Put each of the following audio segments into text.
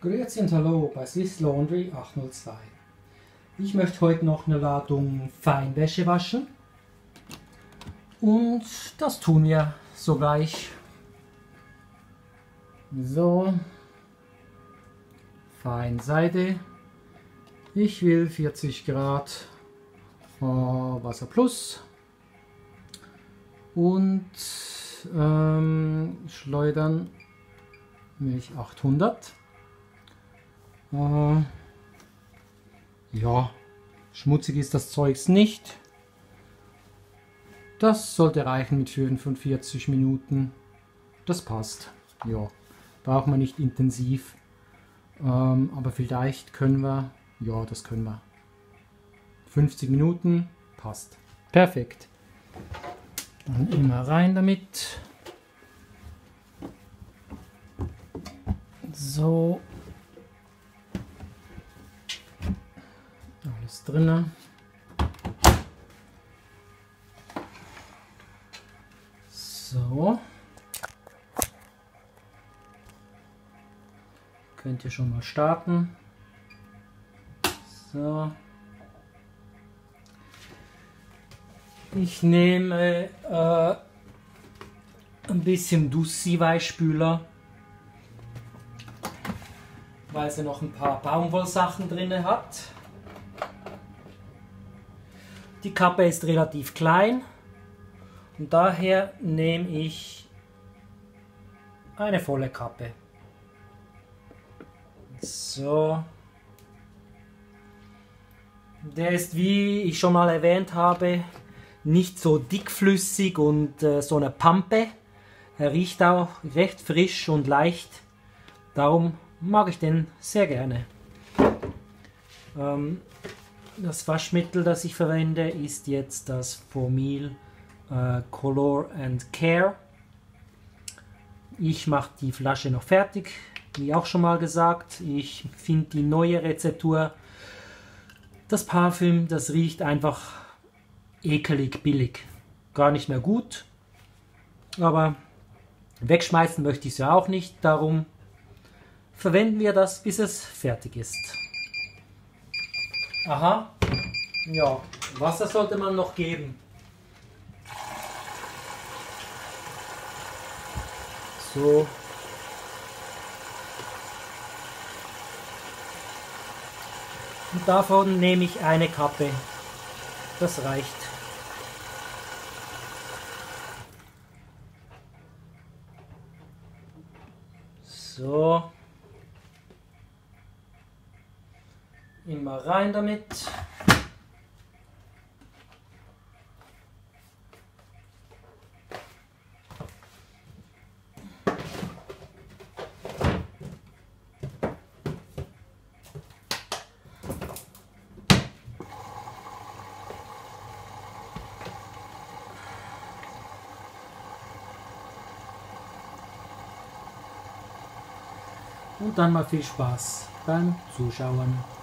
Grüezi und Hallo bei Swiss Laundry 802. Ich möchte heute noch eine Ladung Feinwäsche waschen. Und das tun wir sogleich. So. Feinseide. Ich will 40 Grad äh, Wasser plus. Und ähm, schleudern Milch 800. Äh, ja, schmutzig ist das Zeugs nicht. Das sollte reichen mit 45 Minuten. Das passt. Ja, braucht man nicht intensiv. Ähm, aber vielleicht können wir, ja, das können wir. 50 Minuten passt. Perfekt. Dann immer rein damit. So, Alles drin. So. Könnt ihr schon mal starten. So. Ich nehme äh, ein bisschen Dussi-Weichspüler, weil sie noch ein paar Baumwollsachen drin hat. Die Kappe ist relativ klein und daher nehme ich eine volle Kappe. So. Der ist, wie ich schon mal erwähnt habe, nicht so dickflüssig und äh, so eine Pampe. Er riecht auch recht frisch und leicht. Darum mag ich den sehr gerne. Ähm, das Waschmittel, das ich verwende, ist jetzt das Formil äh, Color and Care. Ich mache die Flasche noch fertig, wie auch schon mal gesagt. Ich finde die neue Rezeptur, das Parfüm, das riecht einfach ekelig billig. Gar nicht mehr gut. Aber wegschmeißen möchte ich es ja auch nicht. Darum verwenden wir das, bis es fertig ist. Aha. Ja, Wasser sollte man noch geben. So. Und davon nehme ich eine Kappe. Das reicht. So. Immer rein damit. Und dann mal viel Spaß beim Zuschauen.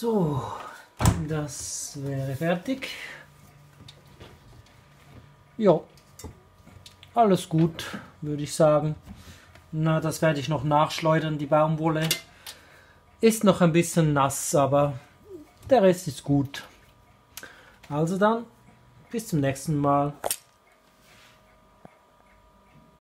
So, das wäre fertig. Ja, alles gut, würde ich sagen. Na, das werde ich noch nachschleudern, die Baumwolle. Ist noch ein bisschen nass, aber der Rest ist gut. Also dann, bis zum nächsten Mal.